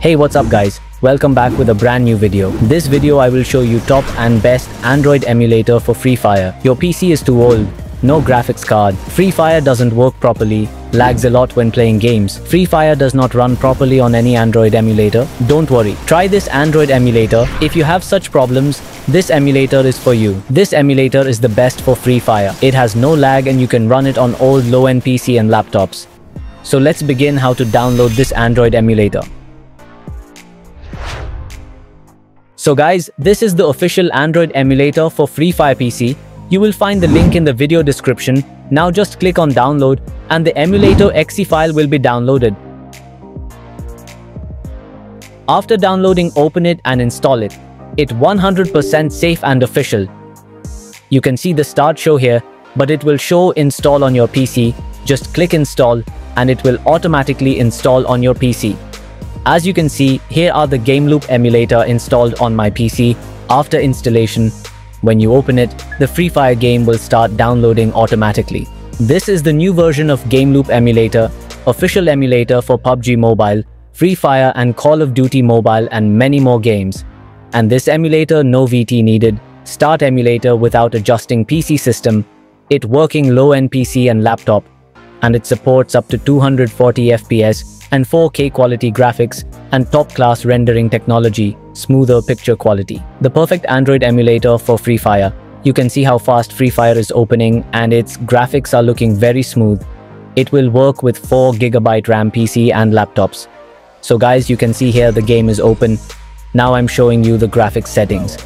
Hey what's up guys, welcome back with a brand new video. This video I will show you top and best Android emulator for Free Fire. Your PC is too old, no graphics card, Free Fire doesn't work properly, lags a lot when playing games. Free Fire does not run properly on any Android emulator. Don't worry, try this Android emulator. If you have such problems, this emulator is for you. This emulator is the best for Free Fire. It has no lag and you can run it on old low-end PC and laptops. So let's begin how to download this Android emulator. So guys, this is the official Android emulator for Free Fire PC. You will find the link in the video description. Now just click on download and the emulator exe file will be downloaded. After downloading open it and install it. It 100% safe and official. You can see the start show here, but it will show install on your PC. Just click install and it will automatically install on your PC. As you can see, here are the GameLoop emulator installed on my PC. After installation, when you open it, the Free Fire game will start downloading automatically. This is the new version of GameLoop emulator, official emulator for PUBG Mobile, Free Fire and Call of Duty Mobile and many more games. And this emulator no VT needed, start emulator without adjusting PC system, it working low-end PC and laptop, and it supports up to 240 FPS and 4K quality graphics and top-class rendering technology, smoother picture quality. The perfect Android emulator for Free Fire. You can see how fast Free Fire is opening and its graphics are looking very smooth. It will work with 4GB RAM PC and laptops. So guys, you can see here the game is open. Now I'm showing you the graphics settings.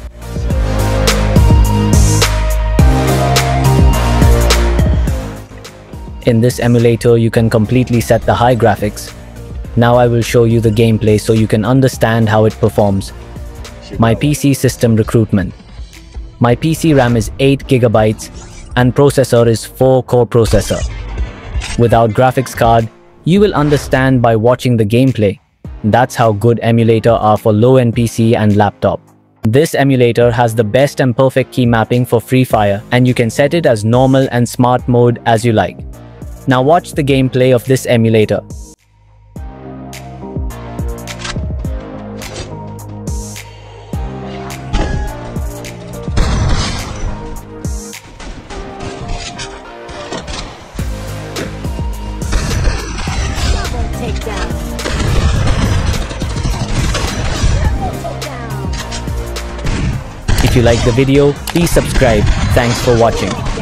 In this emulator, you can completely set the high graphics, now I will show you the gameplay so you can understand how it performs. My PC system recruitment. My PC RAM is 8GB and processor is 4-core processor. Without graphics card, you will understand by watching the gameplay. That's how good emulator are for low-end PC and laptop. This emulator has the best and perfect key mapping for Free Fire and you can set it as normal and smart mode as you like. Now watch the gameplay of this emulator. If you like the video, please subscribe. Thanks for watching.